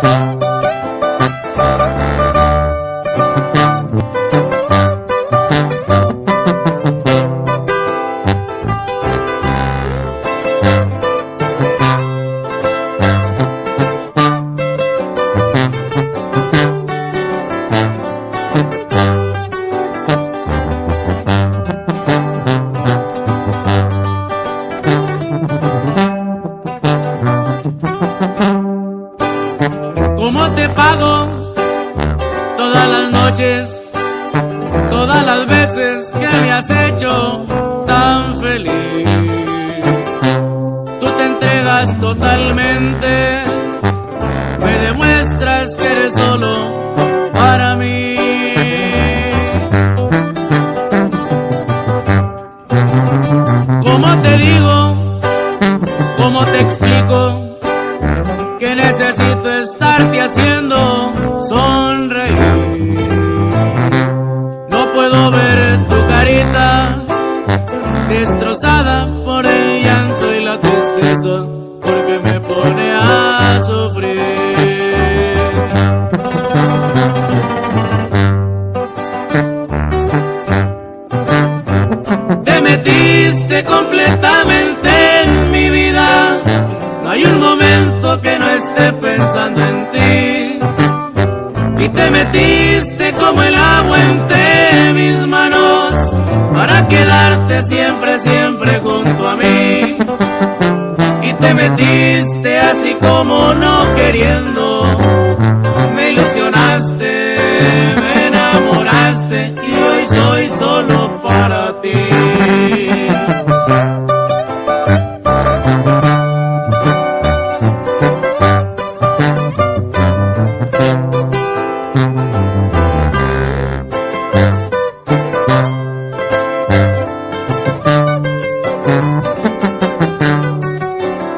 ¿Cómo noches, todas las veces que me has hecho tan feliz? Tú te entregas totalmente, me demuestras que eres solo para mí. ¿Cómo te digo? ¿Cómo te explico? que necesito estarte haciendo sonreír. Puedo ver tu carita destrozada por el llanto y la tristeza, porque me pone a sufrir. Te metiste completamente en mi vida. No hay un momento que no esté pensando en ti. Y te metiste como el agua entre mis manos para quedarte siempre, siempre junto a mí. Y te metiste así como no queriendo.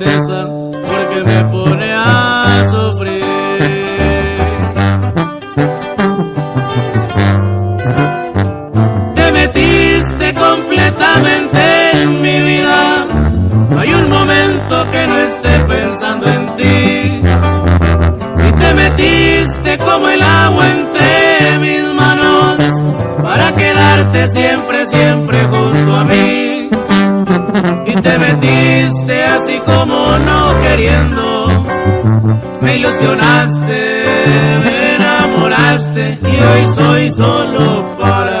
porque me pone a sufrir. Te metiste completamente en mi vida. No hay un momento que no esté pensando en ti. Y te metiste como el agua entre mis manos para quedarte siempre como no queriendo. Me ilusionaste, me enamoraste y hoy soy solo para